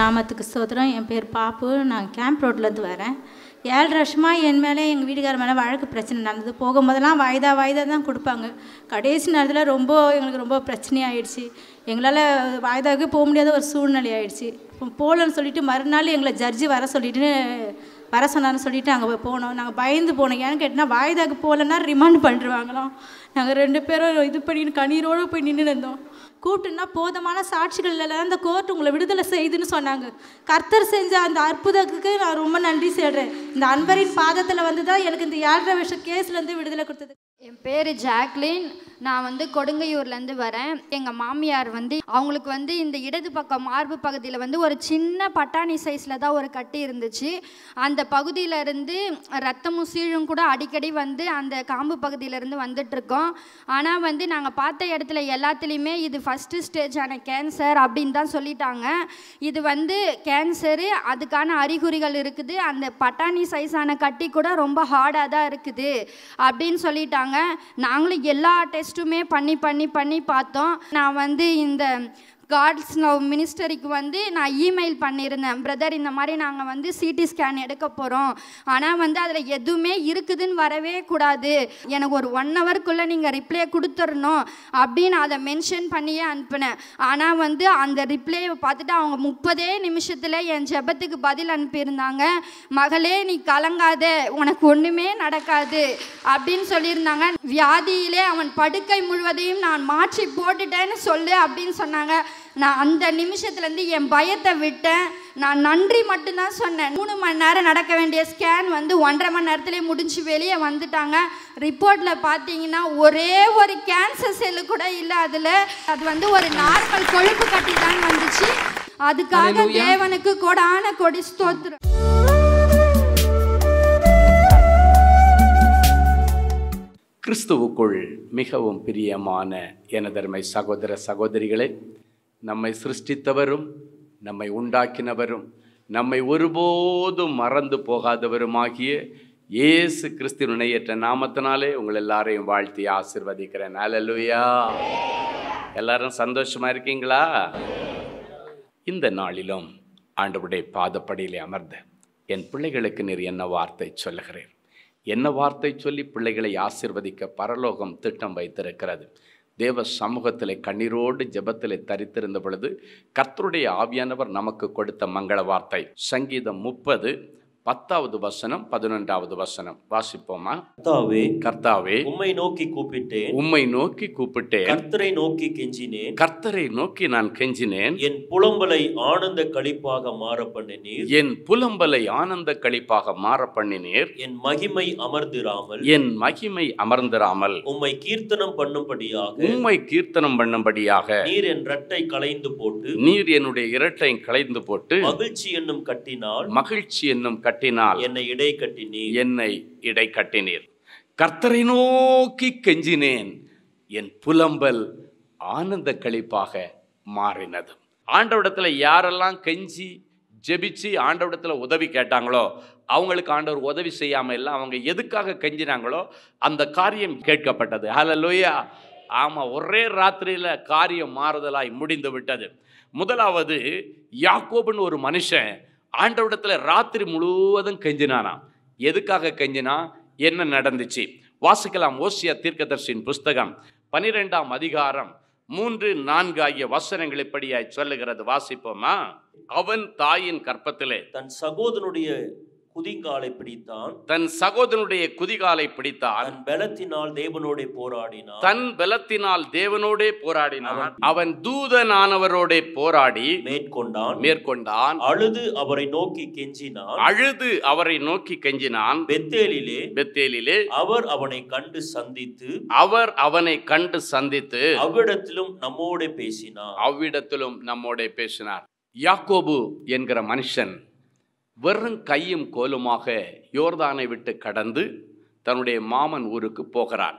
ஸ்தோத்திரம் என் பேர் பாப்பு. நான் கேம்ப் ரோட்லேருந்து வரேன். ஏழு வருஷமாக என் மேலே எங்கள் வீட்டுக்கார மேலே வழக்கு பிரச்சனை நடந்தது. போகும்போதெல்லாம் வாய்தா வாய்தா தான் கொடுப்பாங்க. கடைசி நேரத்தில் ரொம்ப எங்களுக்கு ரொம்ப பிரச்சனையாயிடுச்சு. எங்களால் வாய்தாவுக்கு போக முடியாத ஒரு சூழ்நிலை ஆயிடுச்சு போகலன்னு சொல்லிட்டு மறுநாள் எங்களை ஜட்ஜி வர சொல்லிட்டு வர சொன்னார்னு சொல்லிட்டு அங்கே போனோம். நாங்கள் பயந்து போனோம். ஏன்னு கேட்டால் வாய்தாக்கு போகலன்னா ரிமாண்ட் பண்ணிருவாங்களாம். நாங்கள் ரெண்டு பேரும் இது பண்ணி கண்ணீரோடு போய் நின்று இருந்தோம். கூப்பிட்டுனா போதுமான சாட்சிகள் இல்லை அந்த கோர்ட் உங்களை விடுதலை செய்துன்னு சொன்னாங்க. கர்த்தர் செஞ்ச அந்த அற்புதத்துக்கு நான் ரொம்ப நன்றி சொல்கிறேன் இந்த அன்பரின் பாதத்தில் வந்து தான் எனக்கு இந்த ஏழரை வருஷம் கேஸ்லேருந்து விடுதலை கொடுத்தது. என் பேர் ஜாக்லின். நான் வந்து கொடுங்கையூர்லேருந்து வரேன். எங்கள் மாமியார் வந்து அவங்களுக்கு வந்து இந்த இடது பக்கம் மார்பு பகுதியில் வந்து ஒரு சின்ன பட்டாணி சைஸில் தான் ஒரு கட்டி இருந்துச்சு. அந்த பகுதியிலேருந்து ரத்தமும் சீழும் கூட அடிக்கடி வந்து அந்த காம்பு பகுதியிலேருந்து வந்துட்டுருக்கோம் ஆனால் வந்து நாங்கள் பார்த்த இடத்துல எல்லாத்துலேயுமே இது ஃபஸ்ட்டு ஸ்டேஜான கேன்சர் அப்படின்னு தான் சொல்லிட்டாங்க. இது வந்து கேன்சரு அதுக்கான அறிகுறிகள் இருக்குது. அந்த பட்டாணி சைஸான கட்டி கூட ரொம்ப ஹார்டாக தான் இருக்குது அப்படின்னு சொல்லிட்டாங்க. நாங்களும் எல்லா டெஸ்ட்டுமே பண்ணி பண்ணி பண்ணி பார்த்தோம். நான் வந்து இந்த காட்ஸ் நவ் மினிஸ்டரிக்கு வந்து நான் இமெயில் பண்ணியிருந்தேன். பிரதர் இந்த மாதிரி நாங்கள் வந்து சிடி ஸ்கேன் எடுக்க போகிறோம் ஆனால் வந்து அதில் எதுவுமே இருக்குதுன்னு வரவே கூடாது. எனக்கு ஒரு ஒன் ஹவருக்குள்ளே நீங்கள் ரிப்ளை கொடுத்துடணும் அப்படின்னு அதை மென்ஷன் பண்ணியே அனுப்பினேன். ஆனால் வந்து அந்த ரிப்ளையை பார்த்துட்டு அவங்க முப்பதே நிமிஷத்தில் என் ஜெபத்துக்கு பதில் அனுப்பியிருந்தாங்க. மகளே நீ கலங்காத உனக்கு ஒன்றுமே நடக்காது அப்படின்னு சொல்லியிருந்தாங்க. வியாதியிலே அவன் படுக்கை முழுவதையும் நான் மாற்றி போட்டுட்டேன்னு சொல்லு அப்படின்னு சொன்னாங்க. நான் அந்த நிமிஷத்துலேருந்து என் பயத்தை விட்டேன். நான் நன்றி மட்டும்தான் சொன்னேன். மூணு மணி நேரம் நடக்க வேண்டிய ஸ்கேன் வந்து ஒன்றரை மணி நேரத்துலேயே முடிஞ்சு வெளியே வந்துட்டாங்க. ரிப்போர்ட்டில் பார்த்தீங்கன்னா ஒரே ஒரு கேன்சர் செல்லு கூட இல்லை அதில். அது வந்து ஒரு நார்மல் கொழுப்பு கட்டி தான் வந்துச்சு. அதுக்காக. தேவனுக்கு கொடான கொடி ஸ்தோத்திரம். கிறிஸ்துவுக்குள் மிகவும் பிரியமான எனதருமை சகோதர சகோதரிகளே நம்மை சிருஷ்டித்தவரும் நம்மை உண்டாக்கினவரும் நம்மை ஒருபோதும் மறந்து போகாதவருமாகிய இயேசு கிறிஸ்துவின் இணையற்ற நாமத்தினாலே உங்கள் எல்லாரையும் வாழ்த்தி ஆசிர்வதிக்கிறேன். அல்லேலூயா எல்லாரும் சந்தோஷமா இருக்கீங்களா? இந்த நாளிலும் ஆண்டவுடைய பாதப்படியிலே அமர்ந்த என் பிள்ளைகளுக்கு நீர் என்ன வார்த்தை சொல்லுகிறேன் என்ன வார்த்தை சொல்லி பிள்ளைகளை ஆசிர்வதிக்க பரலோகம் திட்டம் வைத்திருக்கிறது. தேவ சமூகத்தில் கண்ணீரோடு ஜபத்தில் தரித்திருந்த பொழுது கர்த்தருடைய ஆவியானவர் நமக்கு கொடுத்த மங்கள வார்த்தை. சங்கீதம் முப்பது பத்தாவது வசனம் பதினொன்றாவது வசனம். வாசிப்போமா? கர்த்தாவே கர்த்தாவே உம்மை நோக்கி கூப்பிட்டேன். உம்மை நோக்கி கூப்பிட்டேன். கர்த்தரை நோக்கி கெஞ்சினேன். கர்த்தரை நோக்கி நான் கெஞ்சினேன். என் புலம்பலை ஆனந்த களிப்பாக மாற பண்ணினீர். என் புலம்பலை ஆனந்த களிப்பாக மாற பண்ணினீர். என் மகிமை அமர்ந்திராமல். என் மகிமை அமர்ந்திராமல். உம்மை கீர்த்தனம் பண்ணும்படியாக. உம்மை கீர்த்தனம் பண்ணும்படியாக. நீர் என் ரட்டை களைந்து போட்டு. நீர் என்னுடைய இரட்டை களைந்து போட்டு. மகிழ்ச்சி என்னும் கட்டினால். மகிழ்ச்சி என்னும் கட்டினால் என்னை இடை கட்டினீர். என்னை இடை கட்டினீர். கர்த்தரை நோக்கி கெஞ்சினேன். என் புலம்பல் ஆனந்த களிப்பாக மாறினது. ஆண்டவடத்தில் யாரெல்லாம் கெஞ்சி ஜெபிச்சு ஆண்டவடத்தில் உதவி கேட்டாங்களோ அவங்களுக்கு ஆண்டவர் உதவி செய்யாமல் இல்லை அவங்க எதுக்காக கெஞ்சினாங்களோ அந்த காரியம் கேட்கப்பட்டது. ஹalleluya ஆமாம் ஒரே ராத்திரியில் காரியம் மாறுதலாய் முடிந்து விட்டது. முதலாவது யாக்கோபுன்னு ஒரு மனுஷன் ஆண்டவிடத்தில் ராத்திரி முழுவதும் கெஞ்சினானாம். எதுக்காக கெஞ்சினா? என்ன நடந்துச்சு? வாசிக்கலாம் ஓசியா தீர்க்கதர்சியின் புஸ்தகம் பனிரெண்டாம் அதிகாரம் மூன்று நான்கு ஆகிய வசனங்கள் இப்படியாய் சொல்லுகிறது. வாசிப்போமா? அவன் தாயின் கற்பத்திலே. தன் சகோதரனுடைய குதிங்காலை பிடித்தான். தன் சகோதரனுடைய குதிகாலை பிடித்தான். தன் பலத்தினால் தேவனோட போராடினான். தன் பலத்தினால் தேவனோடே போராடினான். அவன் தூதனானவரோடே போராடி மேற்கொண்டான். மேற்கொண்டான். அழுது அவரை நோக்கி கெஞ்சினான். அழுது அவரை நோக்கி கெஞ்சினான். பெத்தேலிலே பெத்தேலிலே அவர் அவனை கண்டு சந்தித்து அவர் அவனை கண்டு சந்தித்து அவ்விடத்திலும் நம்மோட பேசினார். அவ்விடத்திலும் நம்மோட பேசினார். யாக்கோபு என்கிற மனுஷன் வெறும் கையும் கோலுமாக யோர்தானை விட்டு கடந்து தன்னுடைய மாமன் ஊருக்கு போகிறான்.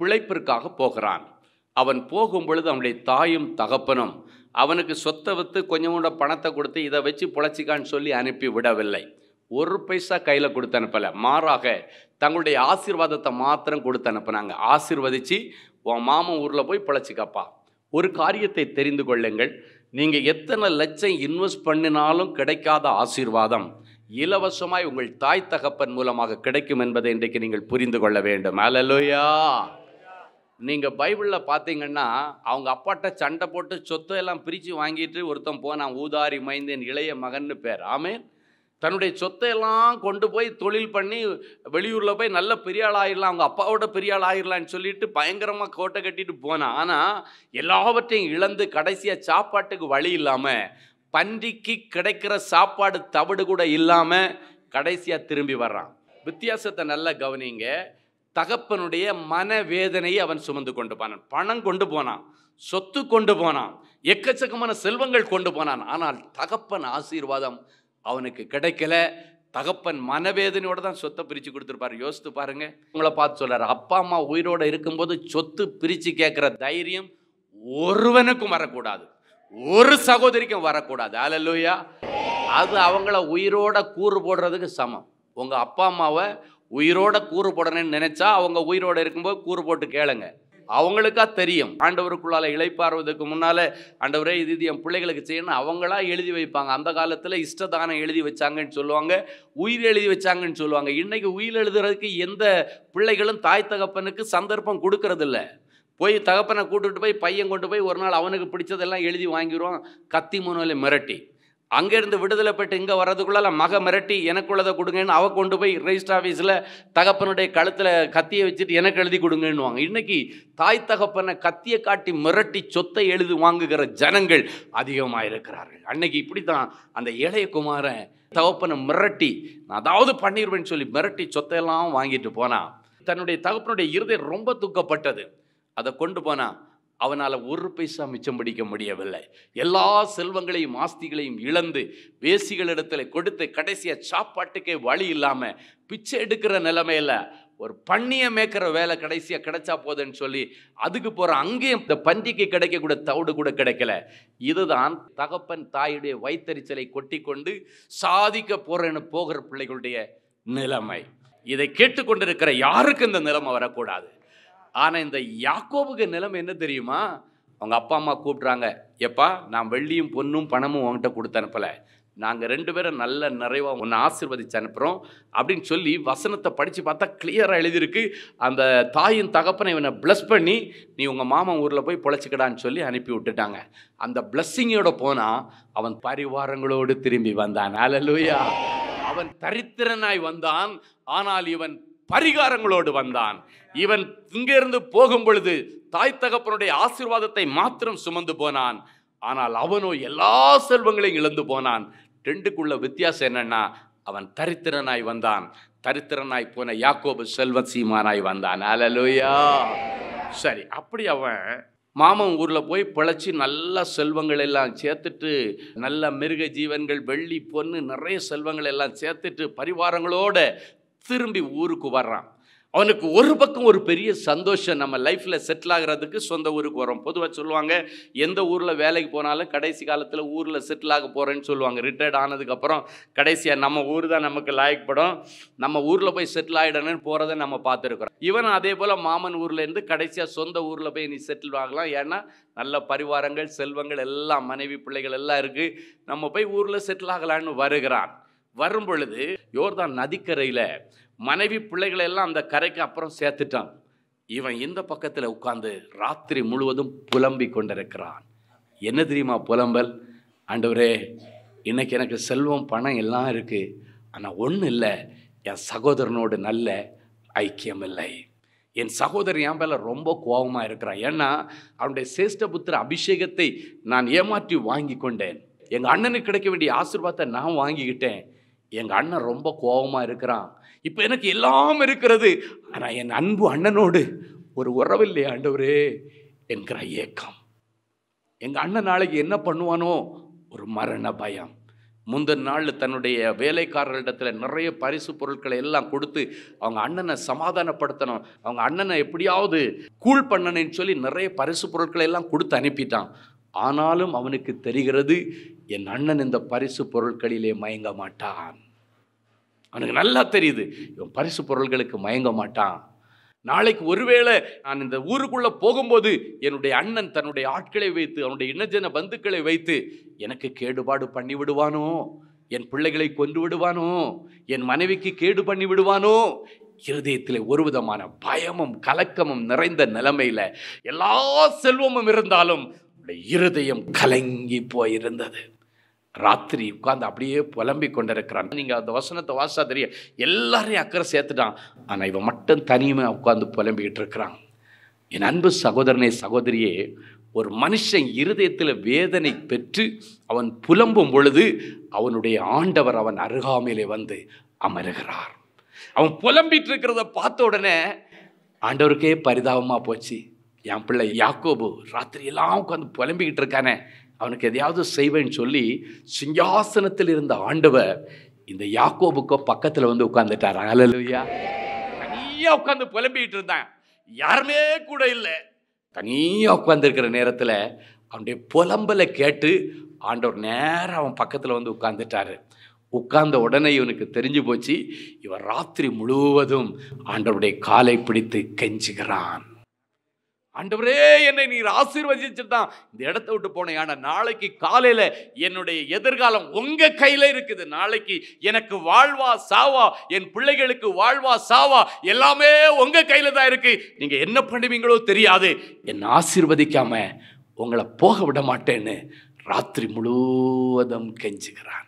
பிழைப்பிற்காக போகிறான். அவன் போகும் பொழுது அவனுடைய தாயும் தகப்பனும் அவனுக்கு சொத்தை விற்று கொஞ்சம் கூட பணத்தை கொடுத்து இதை வச்சு புழைச்சிக்கான்னு சொல்லி அனுப்பி விடவில்லை. ஒரு பைசா கையில் கொடுத்து அனுப்பலை. மாறாக தங்களுடைய ஆசீர்வாதத்தை மாத்திரம் கொடுத்து அனுப்புனாங்க. ஆசீர்வதித்து உன் மாமன் ஊரில் போய் பிழைச்சிக்கப்பா. ஒரு காரியத்தை தெரிந்து கொள்ளுங்கள். நீங்கள் எத்தனை லட்சம் இன்வெஸ்ட் பண்ணினாலும் கிடைக்காத ஆசீர்வாதம் இலவசமாய் உங்கள் தாய் தகப்பன் மூலமாக கிடைக்கும் என்பதை இன்றைக்கு நீங்கள் புரிந்து கொள்ள வேண்டும். அலலோயா நீங்கள் பைபிளில் பார்த்தீங்கன்னா அவங்க அப்பாட்ட சண்டை போட்டு சொத்தை எல்லாம் பிரித்து வாங்கிட்டு ஒருத்தன் போனான் ஊதாரி மைந்தேன் இளைய மகன்னு பேர். ஆமேன் தன்னுடைய சொத்தை எல்லாம் கொண்டு போய் தொழில் பண்ணி வெளியூரில் போய் நல்ல பெரிய ஆள் ஆயிடலாம் அவங்க அப்பாவோட பெரிய ஆள் ஆயிடலான்னு சொல்லிட்டு பயங்கரமாக கோட்டை கட்டிட்டு போனான் ஆனால் எல்லாவற்றையும் இழந்து கடைசியாக சாப்பாட்டுக்கு வழி இல்லாமல் பன்றிக்கு கிடைக்கிற சாப்பாடு தவிடு கூட இல்லாமல் கடைசியாக திரும்பி வர்றான். வித்தியாசத்தை நல்லா கவனிங்க. தகப்பனுடைய மனவேதனையை அவன் சுமந்து கொண்டு போனான். பணம் கொண்டு போனான். சொத்து கொண்டு போனான். எக்கச்சக்கமான செல்வங்கள் கொண்டு போனான். ஆனால் தகப்பன் ஆசீர்வாதம் அவனுக்கு கிடைக்கல. தகப்பன் மனவேதனையோடு தான் சொத்தை பிரித்து கொடுத்துருப்பாரு. யோசித்து பாருங்க. உங்களை பார்த்து சொல்கிறார் அப்பா அம்மா உயிரோட இருக்கும்போது சொத்து பிரித்து கேட்குற தைரியம் ஒருவனுக்கும் வரக்கூடாது. ஒரு சகோதரிக்கும் வரக்கூடாது. அல்லேலூயா அது அவங்கள உயிரோட கூறு போடுறதுக்கு சமம். உங்கள் அப்பா அம்மாவை உயிரோட கூறு போடணும்னு நினச்சா அவங்க உயிரோட இருக்கும்போது கூறு போட்டு கேளுங்க. அவங்களுக்கா தெரியும். ஆண்டவருக்குள்ளால இழைப்பாருவதற்கு முன்னால் ஆண்டவரே இது இது என் பிள்ளைகளுக்கு செய்யணும் அவங்களா எழுதி வைப்பாங்க. அந்த காலத்தில் இஷ்டதானம் எழுதி வச்சாங்கன்னு சொல்லுவாங்க உயிர் எழுதி வச்சாங்கன்னு சொல்லுவாங்க. இன்றைக்கி உயிர் எழுதுறதுக்கு எந்த பிள்ளைகளும் தாய் தகப்பனுக்கு சந்தர்ப்பம் கொடுக்கறதில்ல. போய் தகப்பனை கூட்டிட்டு போய் பையன் கொண்டு போய் ஒரு நாள் அவனுக்கு பிடிச்சதெல்லாம் எழுதி வாங்கிடுவான் கத்தி முனையில மிரட்டி. அங்கேருந்து விடுதலை பெற்று இங்கே வர்றதுக்குள்ள மக மிரட்டி எனக்குள்ளதை கொடுங்கன்னு அவ கொண்டு போய் ரெஜிஸ்டர் ஆஃபீஸில் தகப்பனுடைய கழுத்தில் கத்தியை வச்சுட்டு எனக்கு எழுதி கொடுங்கன்னுவாங்க. இன்றைக்கி தாய் தகப்பனை கத்தியை காட்டி மிரட்டி சொத்தை எழுதி வாங்குகிற ஜனங்கள் அதிகமாக இருக்கிறார்கள். அன்னைக்கு இப்படி தான் அந்த இளைய குமாரன் தகப்பனை மிரட்டி நான் அதாவது பண்ணிடுவேன்னு சொல்லி மிரட்டி சொத்தையெல்லாம் வாங்கிட்டு போனான் தன்னுடைய தகப்பனுடைய இருதயம் ரொம்ப துக்கப்பட்டது. அதை கொண்டு போனான் அவனால் ஒரு பைசா மிச்சம் பிடிக்க முடியவில்லை. எல்லா செல்வங்களையும் ஆஸ்திகளையும் இழந்து வேசிகளிடத்தில் கொடுத்து கடைசியாக சாப்பாட்டுக்கே வழி இல்லாமல் பிச்சை எடுக்கிற நிலமையில் ஒரு பண்ணிய மேய்க்கிற வேலை கடைசியாக கிடைச்சா போதுன்னு சொல்லி அதுக்கு போகிற அங்கேயும் இந்த பன்றிக்கு கிடைக்கக்கூட தவிடு கூட கிடைக்கல. இதுதான் தகப்பன் தாயுடைய வைத்தறிச்சலை கொட்டி கொண்டு சாதிக்க போகிறேன்னு போகிற பிள்ளைகளுடைய நிலைமை. இதை கேட்டுக்கொண்டிருக்கிற யாருக்கு இந்த நிலைமை வரக்கூடாது. ஆனால் இந்த யாக்கோபுக்கு நிலைமை என்ன தெரியுமா? அவங்க அப்பா அம்மா கூப்பிட்றாங்க எப்பா நான் வெள்ளியும் பொண்ணும் பணமும் உங்ககிட்ட கொடுத்து அனுப்பலை. நாங்கள் ரெண்டு பேரும் நல்ல நிறைவாக உன்னை ஆசிர்வதிச்சு அனுப்புகிறோம் அப்படின்னு சொல்லி வசனத்தை படித்து பார்த்தா கிளியராக எழுதியிருக்கு. அந்த தாயின் தகப்பனை இவனை ப்ளஸ் பண்ணி நீ உங்கள் மாமன் ஊரில் போய் பொழைச்சிக்கடான்னு சொல்லி அனுப்பி விட்டுட்டாங்க. அந்த பிளஸ்ஸிங்கோட போனால் அவன் பரிவாரங்களோடு திரும்பி வந்தான். அலலூயா அவன் தரித்திரனாய் வந்தான். ஆனால் இவன் பரிகாரங்களோடு வந்தான். இவன் இங்கிருந்து போகும் பொழுது தாய் தகப்பனுடைய ஆசீர்வாதத்தை மாத்திரம் சுமந்து போனான். ஆனால் அவனோ எல்லா செல்வங்களையும் இழந்து போனான். ரெண்டுக்குள்ள வித்தியாசம் என்னன்னா அவன் தரித்திரனாய் வந்தான். தரித்திரனாய் போன யாக்கோபு செல்வ சீமானாய் வந்தான். அலலுயா சரி அப்படி அவன் மாமன் ஊரில் போய் பிழைச்சி நல்ல செல்வங்கள் எல்லாம் சேர்த்துட்டு நல்ல மிருக ஜீவன்கள் வெள்ளி பொண்ணு நிறைய செல்வங்கள் எல்லாம் சேர்த்துட்டு பரிவாரங்களோட திரும்பி ஊருக்கு வர்றான். அவனுக்கு ஒரு பக்கம் ஒரு பெரிய சந்தோஷம் நம்ம லைஃப்பில் செட்டில் ஆகிறதுக்கு சொந்த ஊருக்கு வரோம் பொதுவாக சொல்லுவாங்க எந்த ஊரில் வேலைக்கு போனாலும் கடைசி காலத்தில் ஊரில் செட்டில் ஆக போகிறேன்னு சொல்லுவாங்க. ரிட்டையர்ட் ஆனதுக்கப்புறம் கடைசியாக நம்ம ஊர் தான் நமக்கு லாயக்கப்படும் நம்ம ஊரில் போய் செட்டில் ஆகிடணும்னு போகிறத நம்ம பார்த்துருக்குறோம். இவன் அதே போல் மாமன் ஊர்லேருந்து கடைசியாக சொந்த ஊரில் போய் நீ செட்டில் ஆகலாம் ஏன்னா நல்ல பரிவாரங்கள் செல்வங்கள் எல்லாம் மனைவி பிள்ளைகள் எல்லாம் இருக்குது நம்ம போய் ஊரில் செட்டில் ஆகலான்னு வருகிறான். வரும் பொழுது யோர்தான் நதிக்கரையில் மனைவி பிள்ளைகளை எல்லாம் அந்த கரைக்கு அப்புறம் சேர்த்துட்டான். இவன் இந்த பக்கத்தில் உட்காந்து ராத்திரி முழுவதும் புலம்பி கொண்டிருக்கிறான். என்ன தெரியுமா புலம்பல்? ஆண்டவரே இன்னைக்கு எனக்கு செல்வம் பணம் எல்லாம் இருக்குது ஆனால் ஒன்றும் இல்லை என் சகோதரனோடு நல்ல ஐக்கியம் இல்லை. என் சகோதரன் என் மேலே ரொம்ப கோபமாக இருக்கிறான். ஏன்னா அவனுடைய சேஷ்டபுத்திர அபிஷேகத்தை நான் ஏமாற்றி வாங்கி கொண்டேன். எங்கள் அண்ணனுக்கு கிடைக்க வேண்டிய ஆசீர்வாதத்தை நான் வாங்கிக்கிட்டேன். எங்கள் அண்ணன் ரொம்ப கோபமாக இருக்கிறான். இப்போ எனக்கு எல்லாம் இருக்கிறது. ஆனால் என் அன்பு அண்ணனோடு ஒரு உறவில்லை ஆண்டவரே என்கிற ஏக்கம். எங்கள் அண்ணன் நாளைக்கு என்ன பண்ணுவானோ ஒரு மரண பயம். முந்தின நாள் தன்னுடைய வேலைக்காரர்களிடத்தில் நிறைய பரிசு பொருட்களை எல்லாம் கொடுத்து அவங்க அண்ணனை சமாதானப்படுத்தணும். அவங்க அண்ணனை எப்படியாவது கூல் பண்ணணும்னு சொல்லி நிறைய பரிசு பொருட்களை எல்லாம் கொடுத்து அனுப்பிட்டான். ஆனாலும் அவனுக்கு தெரிகிறது என் அண்ணன் இந்த பரிசு பொருட்களிலே மயங்க மாட்டான். அவனுக்கு நல்லா தெரியுது. இவன் பரிசு பொருள்களுக்கு மயங்க மாட்டான். நாளைக்கு ஒருவேளை நான் இந்த ஊருக்குள்ளே போகும்போது என்னுடைய அண்ணன் தன்னுடைய ஆட்களை வைத்து அவனுடைய இனஜன பந்துக்களை வைத்து எனக்கு கேடுபாடு பண்ணி விடுவானோ? என் பிள்ளைகளை கொன்று விடுவானோ? என் மனைவிக்கு கேடு பண்ணி விடுவானோ? இருதயத்தில் ஒரு விதமான பயமும் கலக்கமும் நிறைந்த நிலைமையில் எல்லா செல்வமும் இருந்தாலும் இருதயம் கலங்கி போயிருந்தது. ராத்திரி உட்காந்து அப்படியே புலம்பிக் கொண்டிருக்கிறான். நீங்கள் அந்த வசனத்தை வாசா தெரிய எல்லாரையும் அக்கறை சேர்த்துட்டான். ஆனால் இவன் மட்டும் தனியுமே உட்காந்து புலம்பிக்கிட்டு இருக்கிறான். என் அன்பு சகோதரனே சகோதரியே ஒரு மனுஷன் இருதயத்தில் வேதனை பெற்று அவன் புலம்பும் பொழுது அவனுடைய ஆண்டவர் அவன் அருகாமையிலே வந்து அமருகிறார். அவன் புலம்பிட்டு இருக்கிறத பார்த்த உடனே ஆண்டவருக்கே பரிதாபமாக போச்சு. என் பிள்ளை யாக்கோபு ராத்திரியெல்லாம் உட்காந்து புலம்பிக்கிட்டு இருக்கானே. அவனுக்கு எதையாவது செய்வேன்னு சொல்லி சிங்காசனத்தில் இருந்த ஆண்டவர் இந்த யாக்கோபுக்கோ பக்கத்தில் வந்து உட்காந்துட்டார் அலலுயா தனியாக உட்காந்து புலம்பிக்கிட்டு இருந்தான். யாருமே கூட இல்லை. தனியாக உட்காந்துருக்கிற நேரத்தில் அவனுடைய புலம்பலை கேட்டு ஆண்டவர் நேரம் அவன் பக்கத்தில் வந்து உட்காந்துட்டாரு உட்கார்ந்த உடனே இவனுக்கு தெரிஞ்சு போச்சு இவன் ராத்திரி முழுவதும் ஆண்டவருடைய காலை பிடித்து கெஞ்சுகிறான். ஆண்டவரே என்னை நீர் ஆசீர்வதிச்சுட்டான். இந்த இடத்த விட்டு போனேன். ஆனால் நாளைக்கு காலையில் என்னுடைய எதிர்காலம் உங்கள் கையில் இருக்குது. நாளைக்கு எனக்கு வாழ்வா சாவா என் பிள்ளைகளுக்கு வாழ்வா சாவா எல்லாமே உங்கள் கையில் தான் இருக்குது நீங்கள் என்ன பண்ணுவீங்களோ தெரியாது. என்னை ஆசீர்வதிக்காம உங்களை போக விட மாட்டேன்னு ராத்திரி முழுவதும் கெஞ்சுகிறான்.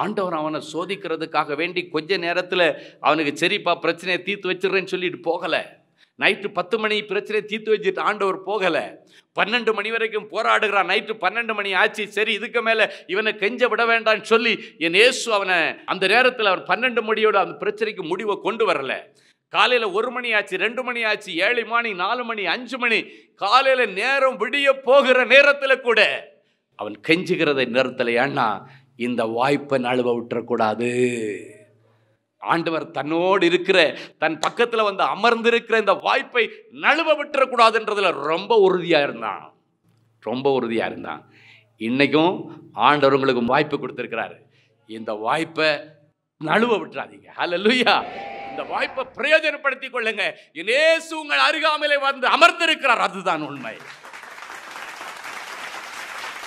ஆண்டவர் அவனை சோதிக்கிறதுக்காக வேண்டி கொஞ்ச நேரத்தில் அவனுக்கு சரிப்பா பிரச்சனையை தீர்த்து வச்சிடுறேன்னு சொல்லிட்டு போகலை. நைட்டு பத்து மணி பிரச்சனையை தீர்த்து வச்சுட்டு ஆண்டவர் போகலை. பன்னெண்டு மணி வரைக்கும் போராடுகிறான். நைட்டு பன்னெண்டு மணி ஆச்சு. சரி இதுக்கு மேலே இவனை கெஞ்ச விட வேண்டாம்னு சொல்லி என் இயேசு அவனை அந்த நேரத்தில் அவர் பன்னெண்டு மணியோட அந்த பிரச்சனைக்கு முடிவை கொண்டு வரல. காலையில் ஒரு மணி ஆச்சு ரெண்டு மணி ஆச்சு ஏழு மணி நாலு மணி அஞ்சு மணி காலையில் நேரம் விடிய போகிற நேரத்தில் கூட அவன் கெஞ்சுகிறதை நிறுத்தலையான்னா இந்த வாய்ப்பை நழுவ விட்டுறக்கூடாது. ஆண்டவர் தன்னோடு இருக்கிற தன் பக்கத்தில் வந்து அமர்ந்திருக்கிற இந்த வாய்ப்பை நழுவ விட்டுறக்கூடாதுன்றதுல ரொம்ப உறுதியாக இருந்தான். ரொம்ப உறுதியாக இருந்தான். இன்றைக்கும் ஆண்டவர் உங்களுக்கு வாய்ப்பு கொடுத்துருக்கிறாரு. இந்த வாய்ப்பை நழுவ விட்டுறாதீங்க. ஹalleluya இந்த வாய்ப்பை பிரயோஜனப்படுத்திக் கொள்ளுங்க. இனேசு உங்கள் அருகாமையிலே வந்து அமர்ந்திருக்கிறார். அதுதான் உண்மை.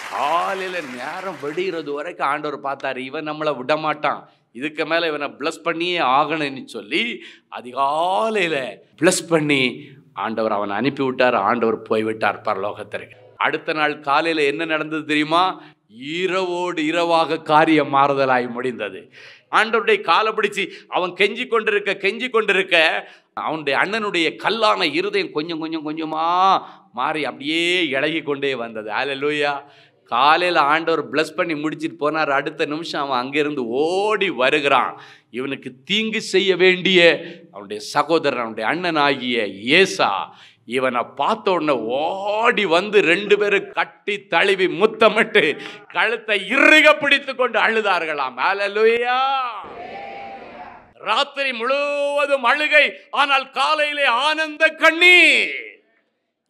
காலையில் நேரம் வெடிகிறது வரைக்கும் ஆண்டவர் பார்த்தாரு. இவன் நம்மளை விட மாட்டான் இதுக்கு மேலே இவனை ப்ளஸ் பண்ணியே ஆகணும்னு சொல்லி அதிகாலையில் ப்ளஸ் பண்ணி ஆண்டவர் அவனை அனுப்பிவிட்டார் ஆண்டவர் போய்விட்டார் பரலோகத்திற்கு. அடுத்த நாள் காலையில் என்ன நடந்தது தெரியுமா? இரவோடு இரவாக காரியம் மாறுதலாய் முடிந்தது. ஆண்டவருடைய காலை பிடிச்சி அவன் கெஞ்சி கொண்டிருக்க கெஞ்சி கொண்டிருக்க அவனுடைய அண்ணனுடைய கல்லான இருதயம் கொஞ்சம் கொஞ்சம் கொஞ்சமாக மாறி அப்படியே இழகி கொண்டே வந்தது. லூயா காலையில் ஆண்டவர் ப்ளஸ் பண்ணி முடிச்சிட்டு போனார். அடுத்த நிமிஷம் அவன் அங்கிருந்து ஓடி வருகிறான். இவனுக்கு தீங்கு செய்ய வேண்டிய அவனுடைய சகோதரன் அவனுடைய அண்ணன் ஆகிய ஏசா இவனை பார்த்த உடனே ஓடி வந்து ரெண்டு பேரும் கட்டி தழுவி முத்தமிட்டு கழுத்தை இறுக பிடித்து கொண்டு அழுதார்களாம். அல்லேலூயா ராத்திரி முழுவதும் அழுகை ஆனால் காலையிலே ஆனந்த கண்ணீர்.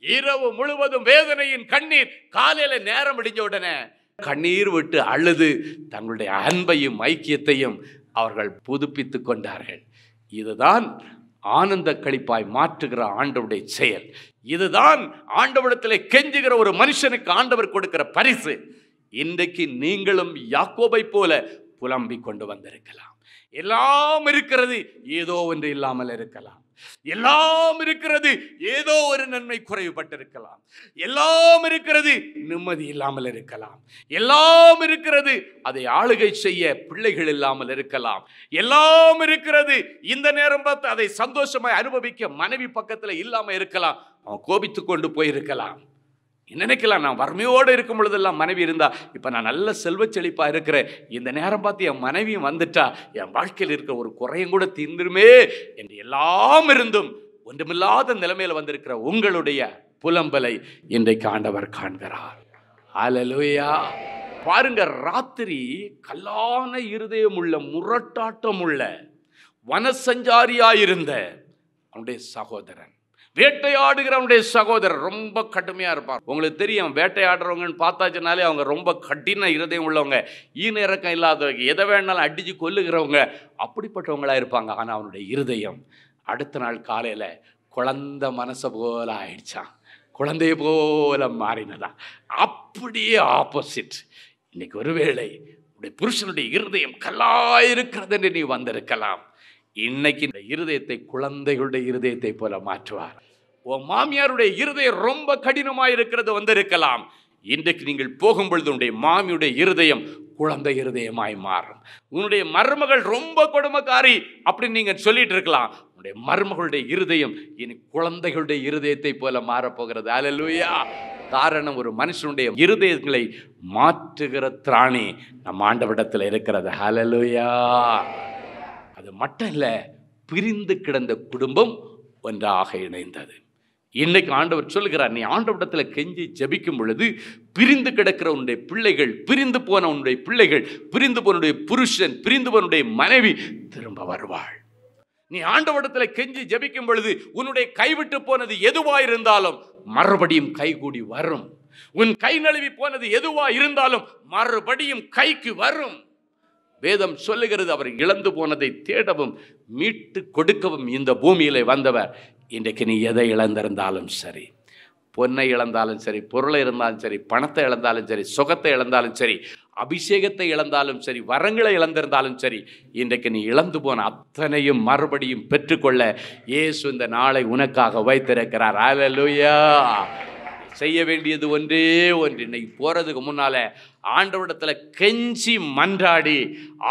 இரவு முழுவதும் வேதனையின் கண்ணீர் காலையில நேரம் முடிஞ்ச உடனே கண்ணீர் விட்டு அழுது தங்களுடைய அன்பையும் ஐக்கியத்தையும் அவர்கள் புதுப்பித்து கொண்டார்கள். இதுதான் ஆனந்த கழிப்பாய் மாற்றுகிற ஆண்டவருடைய செயல். இதுதான் ஆண்டவரிடத்திலே கெஞ்சுகிற ஒரு மனுஷனுக்கு ஆண்டவர் கொடுக்கிற பரிசு. இன்றைக்கு நீங்களும் யாக்கோபை போல புலம்பிக் கொண்டு வந்திருக்கலாம். எல்லாம் இருக்கிறது ஏதோ ஒன்று இல்லாமல் இருக்கலாம். எல்லாம் இருக்கிறது ஏதோ ஒரு நன்மை குறைவுபட்டிருக்கலாம். எல்லாம் இருக்கிறது நிம்மதி இல்லாமல் இருக்கலாம். எல்லாம் இருக்கிறது அதை ஆளுகை செய்ய பிள்ளைகள் இல்லாமல் இருக்கலாம். எல்லாம் இருக்கிறது இந்த நேரம் பார்த்து அதை சந்தோஷமாய் அனுபவிக்க மனைவி பக்கத்தில் இல்லாமல் இருக்கலாம். அவன் கோபித்து கொண்டு போயிருக்கலாம். நினைக்கலாம் நான் வறுமையோடு இருக்கும் பொழுதெல்லாம் மனைவி இருந்தா இப்போ நான் நல்ல செல்வச் செழிப்பாக இருக்கிறேன். இந்த நேரம் பார்த்து என் மனைவியும் வந்துட்டா என் வாழ்க்கையில் இருக்கிற ஒரு குறையும் கூட தீர்ந்துருமே என்று எல்லாம் இருந்தும் ஒன்றுமில்லாத நிலைமையில் வந்திருக்கிற உங்களுடைய புலம்பலை இன்றைக்கு ஆண்டவர் காண்கிறார். அலலுயா பாருங்க ராத்திரி கல்லான இருதயம் உள்ள முரட்டாட்டம் உள்ள வனசஞ்சாரியாயிருந்த அவனுடைய சகோதரன். வேட்டையாடுகிறவனுடைய சகோதரர் ரொம்ப கடுமையாக இருப்பார். உங்களுக்கு தெரியும் வேட்டையாடுறவங்கன்னு பார்த்தாச்சுனாலே அவங்க ரொம்ப கடின இருதயம் உள்ளவங்க ஈன இறக்கம் இல்லாதவங்க எதை வேணாலும் அடித்து கொல்லுகிறவங்க அப்படிப்பட்டவங்களாக இருப்பாங்க. ஆனால் அவனுடைய இருதயம் அடுத்த நாள் காலையில் குழந்த மனசை போல ஆயிடுச்சான் குழந்தைய போல மாறினதா அப்படியே ஆப்போசிட் இன்னைக்கு ஒருவேளை உடைய புருஷனுடைய இருதயம் கல்லாயிருக்கிறது என்று நீ வந்திருக்கலாம். இன்னைக்கு இந்த இருதயத்தை குழந்தைகளுடைய இருதயத்தை போல மாற்றுவார். உன் மாமியாருடைய இருதயம் ரொம்ப கடினமாக இருக்கிறது வந்திருக்கலாம். இன்றைக்கு நீங்கள் போகும் பொழுது உன்னுடைய மாமியுடைய இருதயம் குழந்தை இருதயமாய் மாறும். உன்னுடைய மருமகள் ரொம்ப கொடுமைக்காரி அப்படின்னு நீங்கள் சொல்லிட்டு இருக்கலாம் உன்னுடைய மருமகளுடைய இருதயம் இனி குழந்தைகளுடைய இருதயத்தை போல மாறப்போகிறது. அலலுயா காரணம் ஒரு மனுஷனுடைய இருதயங்களை மாற்றுகிற திராணி நம் ஆண்டவிடத்தில் இருக்கிறது. ஹலலுயா மட்டும் இல்லை பிரிந்து கிடந்த குடும்பம் ஒன்றாக இணைந்தது. இன்னைக்கு ஆண்டவர் சொல்லுகிறார் நீ ஆண்டவரிடத்தில் கெஞ்சி ஜபிக்கும் பொழுது பிரிந்து கிடக்கிற உன்னுடைய பிள்ளைகள் பிரிந்து போன உன்னுடைய பிள்ளைகள் பிரிந்து போனுடைய புருஷன் பிரிந்து போனுடைய மனைவி திரும்ப வருவாள். நீ ஆண்டவரிடத்தில் கெஞ்சி ஜபிக்கும் பொழுது உன்னுடைய கைவிட்டு போனது எதுவா இருந்தாலும் மறுபடியும் கைகூடி வரும். உன் கை நழுவி போனது எதுவா இருந்தாலும் மறுபடியும் கைக்கு வரும். வேதம் சொல்லுகிறது அவர் இழந்து போனதை தேடவும் மீட்டு கொடுக்கவும் இந்த பூமியிலே வந்தவர். இன்றைக்கு நீ எதை இழந்திருந்தாலும் சரி பொன்னை இழந்தாலும் சரி பொருளை இருந்தாலும் சரி பணத்தை இழந்தாலும் சரி சுகத்தை இழந்தாலும் சரி அபிஷேகத்தை இழந்தாலும் சரி வரங்களை இழந்திருந்தாலும் சரி இன்றைக்கு நீ இழந்து போன அத்தனையும் மறுபடியும் பெற்றுக்கொள்ள இயேசு இந்த நாளை உனக்காக வைத்திருக்கிறார். அலலுயா செய்ய வேண்டியது ஒன்றே ஒன்று. இன்னைக்கு போகிறதுக்கு முன்னால் ஆண்டவரிடத்தில் கெஞ்சி மன்றாடி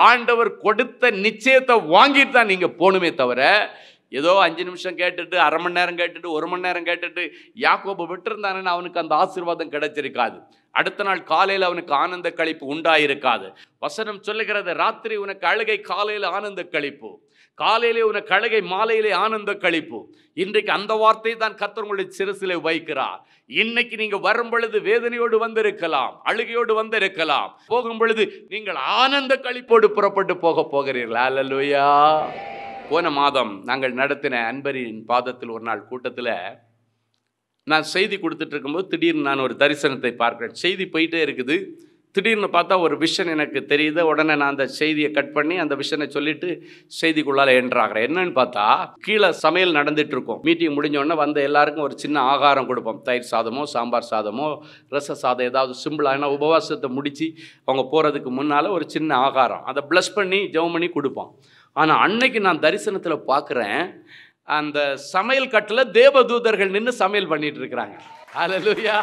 ஆண்டவர் கொடுத்த நிச்சயத்தை வாங்கிட்டு தான் நீங்கள் போகணுமே தவிர ஏதோ அஞ்சு நிமிஷம் கேட்டுட்டு அரை மணி நேரம் கேட்டுட்டு ஒரு மணி நேரம் கேட்டுட்டு யாக்கோபு விட்டுருந்தானேன்னு அவனுக்கு அந்த ஆசீர்வாதம் கிடைச்சிருக்காது. அடுத்த நாள் காலையில் அவனுக்கு ஆனந்த கழிப்பு உண்டாயிருக்காது. வசனம் சொல்லுகிறது ராத்திரி உனக்கு அழுகை காலையில் ஆனந்த கழிப்பு. காலையிலே உன கழுகை மாலையிலே ஆனந்த கழிப்பு. இன்றைக்கு அந்த வார்த்தை தான் கத்தவங்களுடைய உங்களுடைய சிறுசிலே வைக்கிறார். இன்னைக்கு நீங்க வரும் பொழுது வேதனையோடு வந்திருக்கலாம் அழுகையோடு வந்திருக்கலாம். போகும் பொழுது நீங்கள் ஆனந்த கழிப்போடு புறப்பட்டு போக போகிறீர்களா. அல்லலுயா போன மாதம் நாங்கள் நடத்தின அன்பரின் பாதத்தில் ஒரு நாள் கூட்டத்தில் நான் செய்தி கொடுத்துட்டு இருக்கும்போது திடீர்னு நான் ஒரு தரிசனத்தை பார்க்கிறேன். செய்தி போயிட்டே இருக்குது. திடீர்னு பார்த்தா ஒரு விஷன் எனக்கு தெரியுது. உடனே நான் அந்த செய்தியை கட் பண்ணி அந்த விஷனை சொல்லிட்டு செய்திக்குள்ளால என்றாகிறேன் என்னன்னு பார்த்தா கீழே சமையல் நடந்துட்டு இருக்கும் மீட்டிங் முடிஞ்சோடனே வந்து வந்த எல்லாருக்கும் ஒரு சின்ன ஆகாரம் கொடுப்போம். தயிர் சாதமோ சாம்பார் சாதமோ ரச சாதம் ஏதாவது சிம்பிளாக ஏன்னா உபவாசத்தை முடித்து அவங்க போகிறதுக்கு முன்னால் ஒரு சின்ன ஆகாரம். அதை ப்ளஸ் பண்ணி ஜெபம் பண்ணி கொடுப்போம். ஆனால் அன்னைக்கு நான் தரிசனத்தில் பார்க்குறேன் அந்த சமையல் கட்டில் தேவதூதர்கள் நின்று சமையல் பண்ணிட்டு இருக்கிறாங்க. ஹalleluya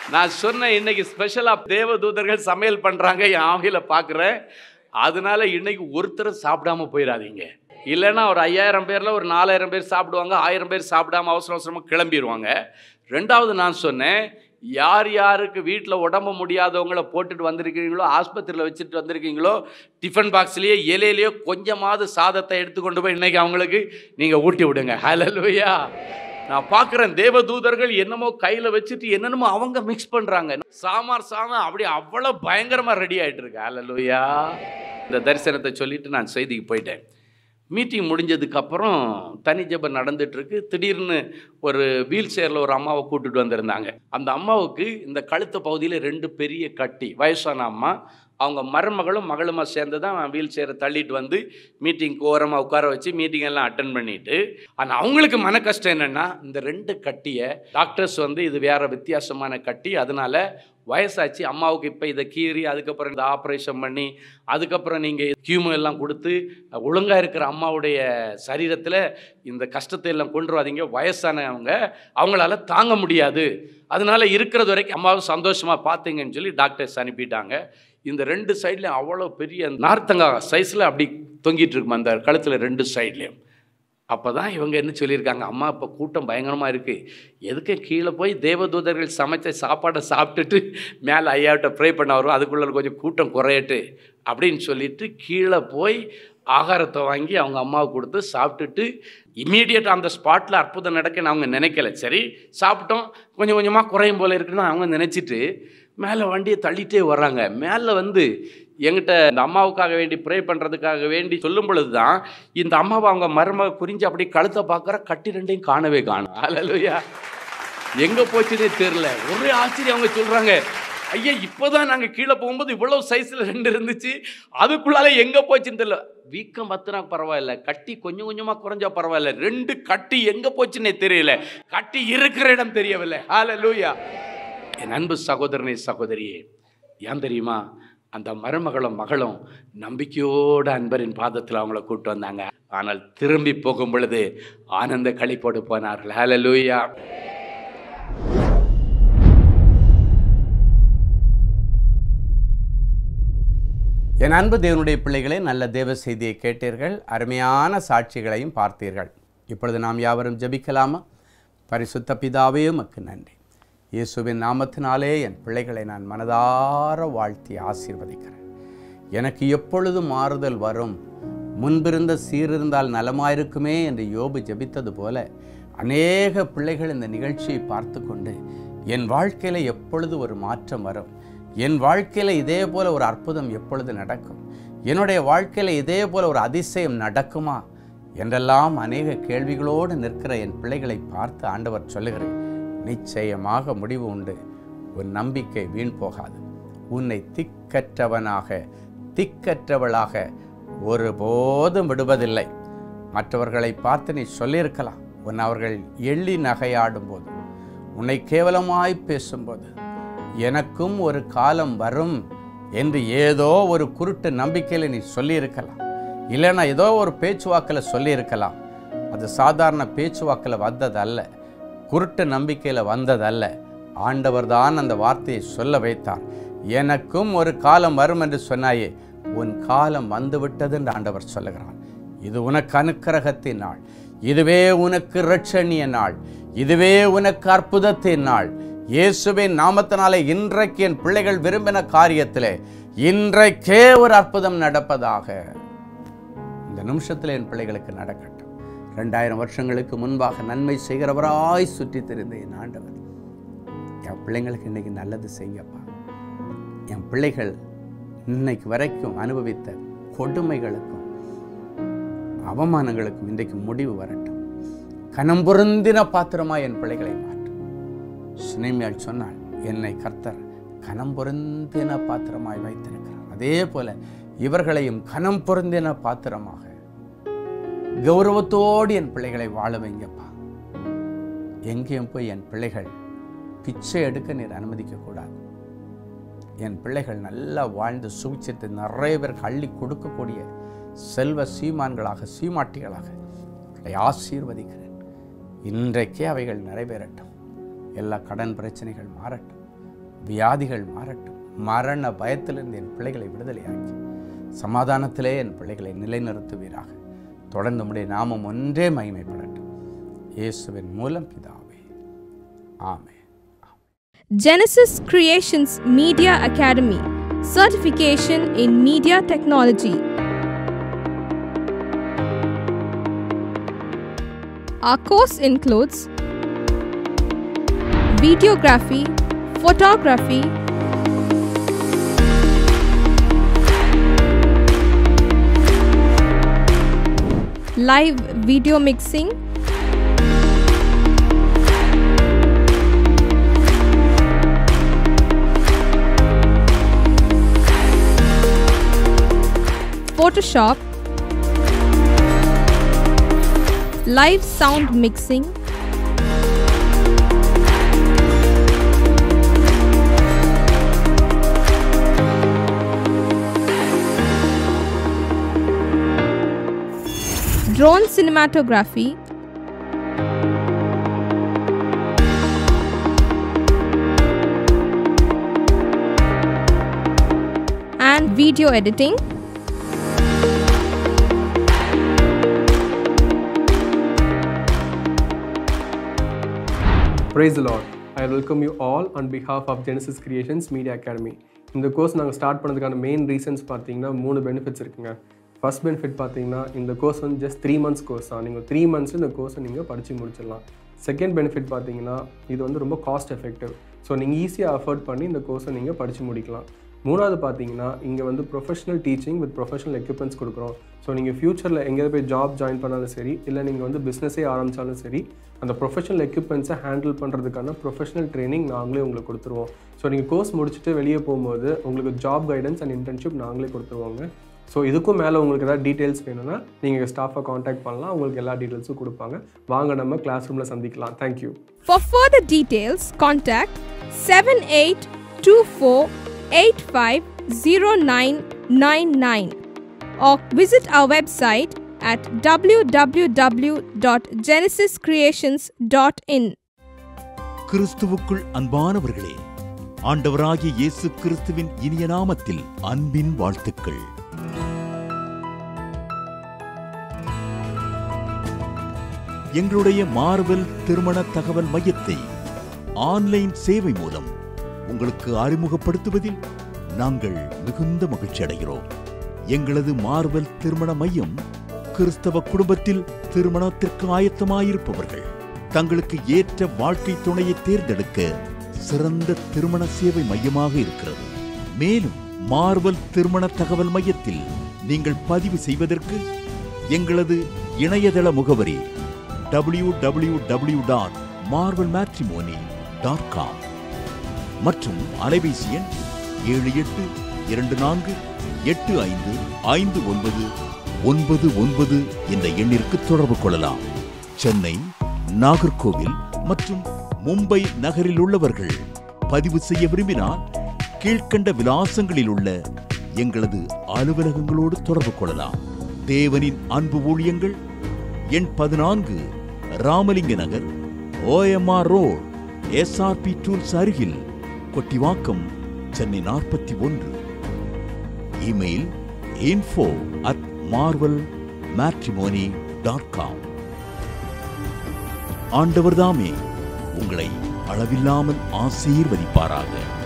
நான் சொன்னேன் இன்னைக்கு ஸ்பெஷலாக தேவதூதர்கள் சமையல் பண்ணுறாங்க என் ஆவியில் பார்க்குறேன் அதனால இன்னைக்கு ஒருத்தர் சாப்பிடாம போயிடாதீங்க இல்லைன்னா ஒரு ஐயாயிரம் பேரில் ஒரு நாலாயிரம் பேர் சாப்பிடுவாங்க ஆயிரம் பேர் சாப்பிடாம அவசர அவசரமாக கிளம்பிடுவாங்க ரெண்டாவது நான் சொன்னேன் யார் யாருக்கு வீட்டில் உடம்பு முடியாதவங்கள போட்டுட்டு வந்திருக்கிறீங்களோ ஆஸ்பத்திரியில் வச்சுட்டு வந்திருக்கீங்களோ டிஃபன் பாக்ஸ்லேயே இலையிலையோ கொஞ்சமாவது சாதத்தை எடுத்துக்கொண்டு போய் இன்றைக்கி அவங்களுக்கு நீங்கள் ஊட்டி விடுங்க. ஹalleluya நான் பார்க்குறேன் தேவதூதர்கள் என்னமோ கையில் வச்சுட்டு என்னென்னமோ அவங்க மிக்ஸ் பண்ணுறாங்க சாமார் சாமான் அப்படி அவ்வளோ பயங்கரமாக ரெடி ஆகிட்டு இருக்கு. ஹalleluya இந்த தரிசனத்தை சொல்லிட்டு நான் செய்திக்கு போயிட்டேன். மீட்டிங் முடிஞ்சதுக்கப்புறம் தனி ஜபம் நடந்துட்டுருக்கு திடீர்னு ஒரு வீல் சேரில் ஒரு அம்மாவை கூட்டுட்டு வந்திருந்தாங்க. அந்த அம்மாவுக்கு இந்த கழுத்து பகுதியில் ரெண்டு பெரிய கட்டி வயசான அம்மா அவங்க மருமகளும் மகளுமா சேர்ந்து தான் வீல் சேரை தள்ளிட்டு வந்து மீட்டிங்க்கு ஓரமாக உட்கார வச்சு மீட்டிங் எல்லாம் அட்டன் பண்ணிட்டு ஆனால் அவங்களுக்கு மன கஷ்டம் என்னென்னா இந்த ரெண்டு கட்டியை டாக்டர்ஸ் வந்து இது வேறு வித்தியாசமான கட்டி அதனால் வயசாச்சு அம்மாவுக்கு இப்போ இதை கீறி அதுக்கப்புறம் இந்த ஆப்ரேஷன் பண்ணி அதுக்கப்புறம் நீங்கள் கியூமோ எல்லாம் கொடுத்து ஒழுங்காக இருக்கிற அம்மாவுடைய சரீரத்தில் இந்த கஷ்டத்தை எல்லாம் கொண்டு வராதீங்க வயசானவங்க அவங்களால தாங்க முடியாது. அதனால இருக்கிறது வரைக்கும் அம்மாவை சந்தோஷமாக பார்த்தீங்கன்னு சொல்லி டாக்டர்ஸ் அனுப்பிட்டாங்க. இந்த ரெண்டு சைட்லேயும் அவ்வளோ பெரிய நார்த்தங்காய் சைஸில் அப்படி தொங்கிட்டு இருக்கும்? அந்த கழுத்தில் ரெண்டு சைட்லேயும் அப்போ தான் இவங்க என்ன சொல்லியிருக்காங்க? அம்மா இப்போ கூட்டம் பயங்கரமாக இருக்குது எதுக்கு கீழே போய் தேவதூதர்கள் சமைச்ச சாப்பாடை சாப்பிட்டுட்டு மேலே ஐயாவிட்ட ப்ரே பண்ண வரும்? அதுக்குள்ளே கொஞ்சம் கூட்டம் குறையட்டு அப்படின்னு சொல்லிட்டு கீழே போய் ஆகாரத்தை வாங்கி அவங்க அம்மாவுக்கு கொடுத்து சாப்பிட்டுட்டு இம்மீடியட்டாக அந்த ஸ்பாட்டில் அற்புதம் நடக்குன்னு அவங்க நினைக்கல. சரி சாப்பிட்டோம். கொஞ்சம் கொஞ்சமாக குறையும் போல இருக்குன்னு அவங்க நினச்சிட்டு மேலே வண்டியை தள்ளிட்டே வர்றாங்க. மேலே வந்து எங்கிட்ட இந்த அம்மாவுக்காக வேண்டி ப்ரே பண்ணுறதுக்காக வேண்டி சொல்லும் பொழுது தான் இந்த அம்மாவை அவங்க மருமக குறிஞ்சு அப்படி கழுத்தை பார்க்குற கட்டி ரெண்டையும் காணவே காணும். அலலுயா. எங்கே போச்சுன்னே தெரில ஒரே ஆச்சரியம் அவங்க சொல்கிறாங்க ஐயா இப்போதான் நாங்கள் கீழே போகும்போது இவ்வளோ சைஸில் ரெண்டு இருந்துச்சு. அதுக்குள்ளால எங்கே போச்சுன்னு தெரியல. வீக்கம் பத்துனா பரவாயில்ல. கட்டி கொஞ்சம் கொஞ்சமாக குறைஞ்சா பரவாயில்ல. ரெண்டு கட்டி எங்கே போச்சுன்னே தெரியல. கட்டி இருக்கிற இடம் தெரியவில்லை. ஹால லூயா என் அன்பு சகோதரனே சகோதரியே ஏன் தெரியுமா? அந்த மருமகளும் மகளும் நம்பிக்கையோடு அன்பரின் பாதத்தில் அவங்கள கூட்டு வந்தாங்க. ஆனால் திரும்பி போகும் பொழுது ஆனந்த களிப்போடு போனார்கள். ஹalleluya என் அன்பு தேவனுடைய பிள்ளைகளே நல்ல தேவ செய்தியை கேட்டீர்கள். அருமையான சாட்சிகளையும் பார்த்தீர்கள். இப்பொழுது நாம் யாவரும் ஜெபிக்கலாமா? பரிசுத்த பிதாவே உமக்கு நன்றி. இயேசுவின் நாமத்தினாலே என் பிள்ளைகளை நான் மனதார வாழ்த்தி ஆசீர்வதிக்கிறேன். எனக்கு எப்பொழுதும் மாறுதல் வரும்? முன்பிருந்த சீரிருந்தால் நலமாயிருக்குமே என்று யோபு ஜபித்தது போல அநேக பிள்ளைகள் இந்த நிகழ்ச்சியை பார்த்து கொண்டு என் வாழ்க்கையில் எப்பொழுது ஒரு மாற்றம் வரும்? என் வாழ்க்கையில் இதே போல் ஒரு அற்புதம் எப்பொழுது நடக்கும்? என்னுடைய வாழ்க்கையில் இதே போல் ஒரு அதிசயம் நடக்குமா? என்றெல்லாம் அநேக கேள்விகளோடு நிற்கிற என் பிள்ளைகளை பார்த்து ஆண்டவர் சொல்லுகிறேன் நிச்சயமாக முடிவு உண்டு. உன் நம்பிக்கை வீண் போகாது. உன்னை திக்கற்றவனாக திக்கற்றவளாக ஒருபோதும் விடுவதில்லை. மற்றவர்களை பார்த்து நீ சொல்லியிருக்கலாம் உன் அவர்கள் எள்ளி நகையாடும் போது உன்னை கேவலமாய் பேசும்போது எனக்கும் ஒரு காலம் வரும் என்று ஏதோ ஒரு குருட்டு நம்பிக்கையில் நீ சொல்லியிருக்கலாம். இல்லைன்னா ஏதோ ஒரு பேச்சுவாக்கில் சொல்லியிருக்கலாம். அது சாதாரண பேச்சுவாக்கில் வந்ததல்ல. குருட்டு நம்பிக்கையில் வந்ததல்ல. ஆண்டவர் தான் அந்த வார்த்தையை சொல்ல வைத்தார். எனக்கும் ஒரு காலம் வரும் என்று சொன்னாயே உன் காலம் வந்துவிட்டது என்று ஆண்டவர் சொல்லுகிறார். இது உனக்கு அனுக்கிரகத்தின் நாள். இதுவே உனக்கு ரட்சணிய நாள். இதுவே உனக்கு அற்புதத்தின் நாள். இயேசுவின் நாமத்தினாலே இன்றைக்கு என் பிள்ளைகள் விரும்பின காரியத்திலே இன்றைக்கே ஒரு அற்புதம் நடப்பதாக. இந்த நிமிஷத்தில் என் பிள்ளைகளுக்கு நடக்கட்டும். ரெண்டாயிரம் வருஷங்களுக்கு முன்பாக நன்மை செய்கிறவராய் சுற்றி தெரிந்த என் ஆண்டவர். என் பிள்ளைங்களுக்கு இன்னைக்கு நல்லது செய்யப்பா. என் பிள்ளைகள் இன்னைக்கு வரைக்கும் அனுபவித்த கொடுமைகளுக்கும் அவமானங்களுக்கும் இன்றைக்கு முடிவு வரட்டும். கனம் பொருந்தின பாத்திரமா என் பிள்ளைகளை மாற்றும் சினிமையால் சொன்னாள் என்னை கர்த்தர் கனம் பொருந்தின பாத்திரமாய் வைத்திருக்கிறார். அதே போல இவர்களையும் கனம் பொருந்தின பாத்திரமாக கௌரவத்தோடு என் பிள்ளைகளை வாழ வைங்கப்பா. எங்கேயும் போய் என் பிள்ளைகள் பிச்சை எடுக்க நீர் அனுமதிக்க கூடாது என் பிள்ளைகள் நல்லா வாழ்ந்து சுவிச்சத்தை நிறைய பேருக்கு அள்ளி கொடுக்கக்கூடிய செல்வ சீமான்களாக சீமாட்டிகளாக ஆசீர்வதிக்கிறேன். இன்றைக்கே அவைகள் நிறைவேறட்டும். எல்லா கடன் பிரச்சனைகள் மாறட்டும். வியாதிகள் மாறட்டும். மரண பயத்திலிருந்து என் பிள்ளைகளை விடுதலையாக்கி சமாதானத்திலே என் பிள்ளைகளை நிலைநிறுத்துவீராக. தொடர்ந்து உடைய நாமம் ஒன்றே மகிமைப்படட்டும். இயேசுவின் மூலம் பிதாவே. ஆமே Genesis Creations Media Academy. Certification in Media Technology. Our course includes videography, photography, live video mixing, Photoshop, live sound mixing, cinematography, and video editing. Praise the Lord. I welcome you all on behalf of Genesis Creations Media Academy. இந்த course நாங்கள் start பண்ணதுக்கான main reasons பார்த்தீங்கன்னா மூணு benefits இருக்குங்க first benefit பார்த்தீங்கன்னா இந்த course வந்து just three months course தான். நீங்கள் த்ரீ மந்த்ஸ் இந்த கோர்ஸை நீங்கள் படித்து முடிச்சிடலாம். செகண்ட் பெனிஃபிட் பார்த்தீங்கன்னா இது வந்து ரொம்ப காஸ்ட் எஃபெக்டிவ் ஸோ நீங்கள் ஈஸியாக அஃபோர்ட் பண்ணி இந்த கோர்ஸை நீங்கள் படித்து முடிக்கலாம். மூணாவது பார்த்தீங்கன்னா இங்கே வந்து professional teaching with professional equipments கொடுக்குறோம். ஸோ நீங்கள் ஃப்யூச்சரில் எங்கேயாவது போய் ஜாப் ஜாயின் பண்ணாலும் சரி இல்லை நீங்கள் வந்து பிஸ்னஸே ஆரம்பித்தாலும் சரி அந்த ப்ரொஃபஷனல் எக்யூப்மெண்ட்ஸை ஹேண்டில் பண்ணுறதுக்கான ப்ரொஃபஷனல் ட்ரைனிங் நாங்களே உங்களுக்கு கொடுத்துருவோம். ஸோ நீங்கள் கோர்ஸ் முடிச்சுட்டு வெளியே போகும்போது உங்களுக்கு ஜாப் கைடன்ஸ் அண்ட் இன்டர்ன்ஷிப் நாங்களே கொடுத்துருவோங்க. ஸோ இதுக்கும் மேலே உங்களுக்கு ஏதாவது டீட்டெயில்ஸ் வேணும்னா நீங்கள் ஸ்டாஃபை காண்டாக்ட் பண்ணலாம். உங்களுக்கு எல்லா டீட்டெயில்ஸும் கொடுப்பாங்க. வாங்க நம்ம கிளாஸ் ரூமில் சந்திக்கலாம். Thank you For further details, contact 7824850999 or visit our website at www.genesiscreations.in. கிறிஸ்துவுக்குள் அன்பானவர்களே ஆண்டவராகிய இயேசு கிறிஸ்துவின் இனிய நாமத்தில் அன்பின் வாழ்த்துக்கள். எங்களுடைய மார்வெல் திருமண தகவல் மையத்தை ஆன்லைன் சேவை மூலம் உங்களுக்கு அறிமுகப்படுத்துவதில் நாங்கள் மிகுந்த மகிழ்ச்சி அடைகிறோம். எங்களது மார்வெல் திருமண மையம் கிறிஸ்தவ குடும்பத்தில் திருமணத்திற்கு ஆயத்தமாயிருப்பவர்கள். தங்களுக்கு ஏற்ற வாழ்க்கை துணையை தேர்ந்தெடுக்க சிறந்த திருமண சேவை மையமாக இருக்கிறது. மேலும் மார்வல் திருமண தகவல் மையத்தில் நீங்கள் பதிவு செய்வதற்கு எங்களது இணையதள முகவரி W W W dot Marvel Matrimony dot com மற்றும் அலைபேசி எண் ஏழு எட்டு இரண்டு நான்கு எட்டு ஐந்து ஐந்து ஒன்பது ஒன்பது ஒன்பது என்ற எண்ணிற்கு தொடர்பு கொள்ளலாம். சென்னை நாகர்கோவில் மற்றும் மும்பை நகரில் உள்ளவர்கள் பதிவு செய்ய விரும்பினால் கீழ்க்கண்ட விலாசங்களில் உள்ள எங்களது அலுவலகங்களோடு தொடர்பு கொள்ளலாம். தேவனின் அன்பு ஊழியங்கள் எண் பதினான்கு Ramalinga Nagar OMR road SRP tools அருகில் கொட்டிவாக்கம் சென்னை நாற்பத்தி ஒன்று. Email info at Marvel Matrimony dot com ஆண்டவர்தாமே உங்களை அளவில்லாமல் ஆசீர்வதிப்பாராக.